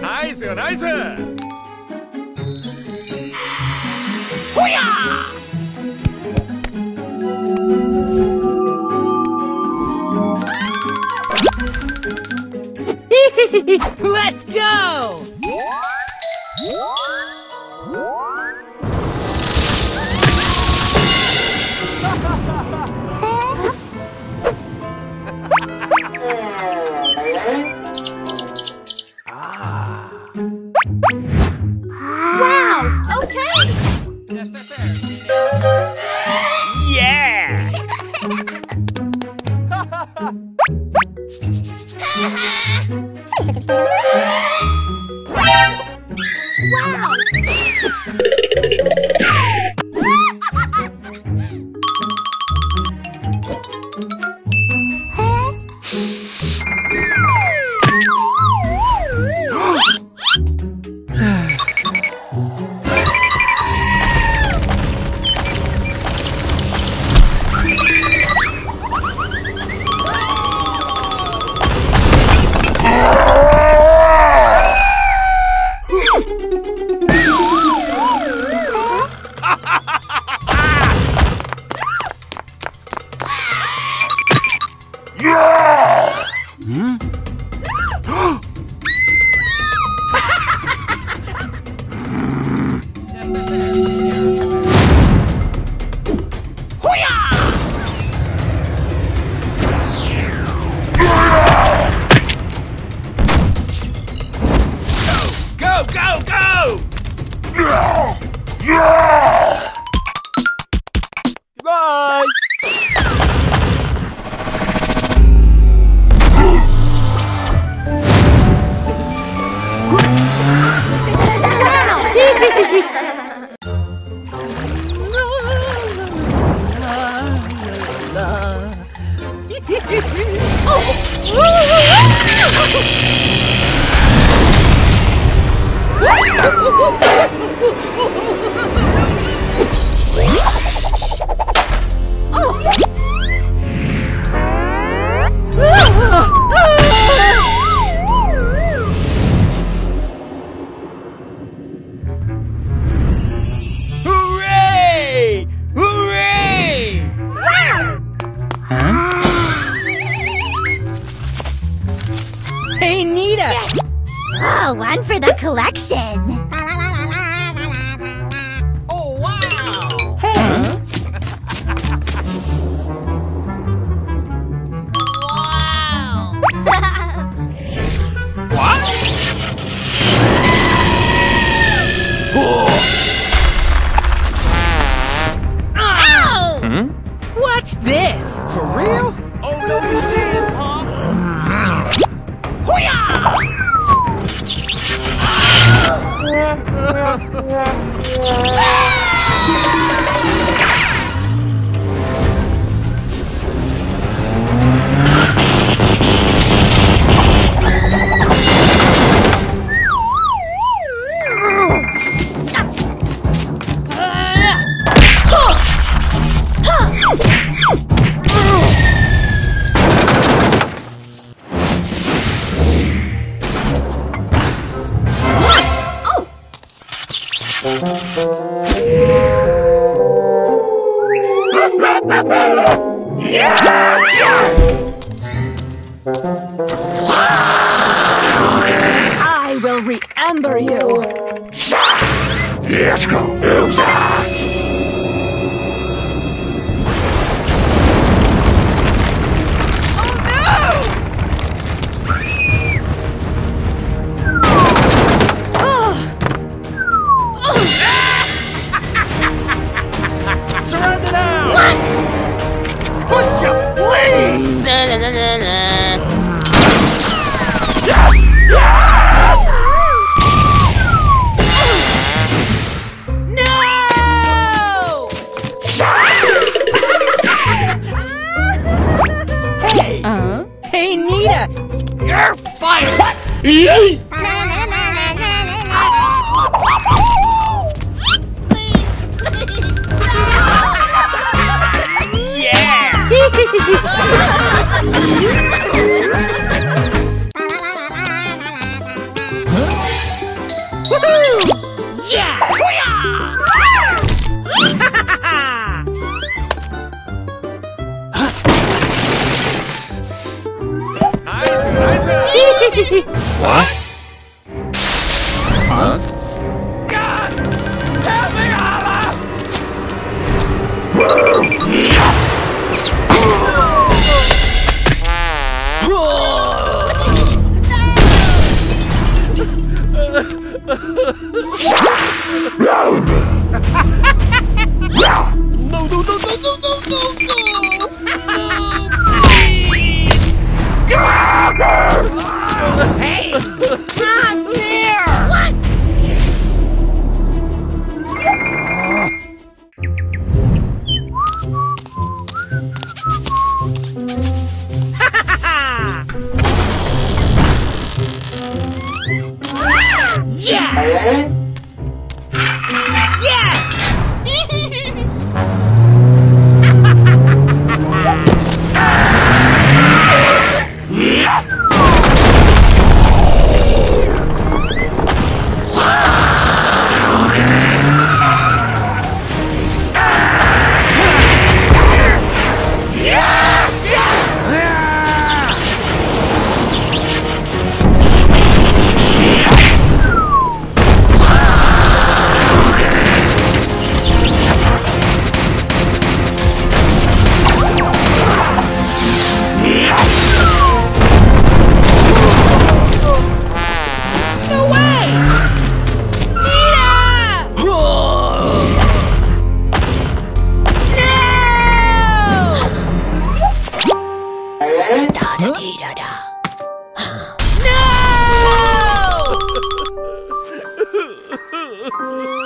ナイスよナイスほやー Let's go! Hooray! one for the collection! I will remember you. Let's go. What? Huh? God! Help me, Allah! Not No!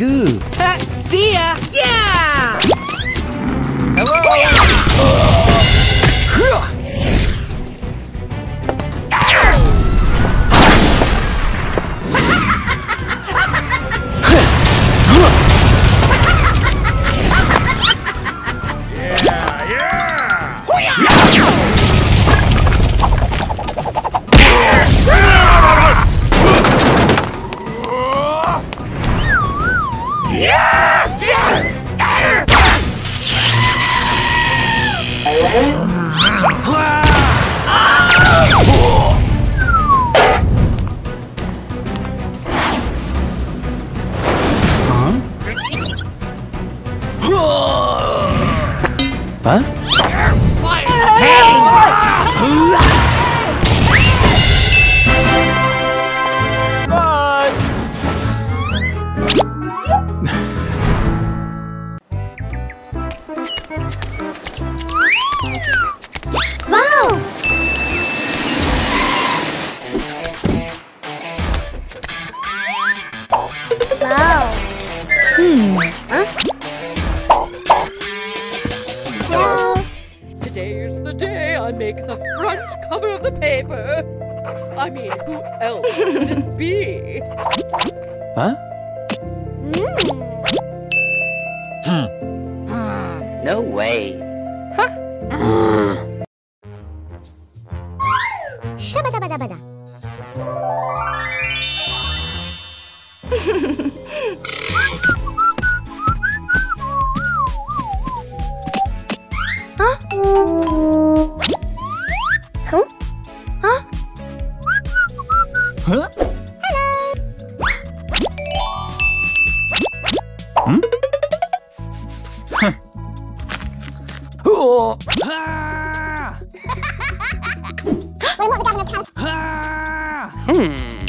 good. That's See ya! Yeah! Huh? 어? I mean, who else would it be? Huh? Hmm. Hmm. No way. Huh? Hmm. Huh. Oh.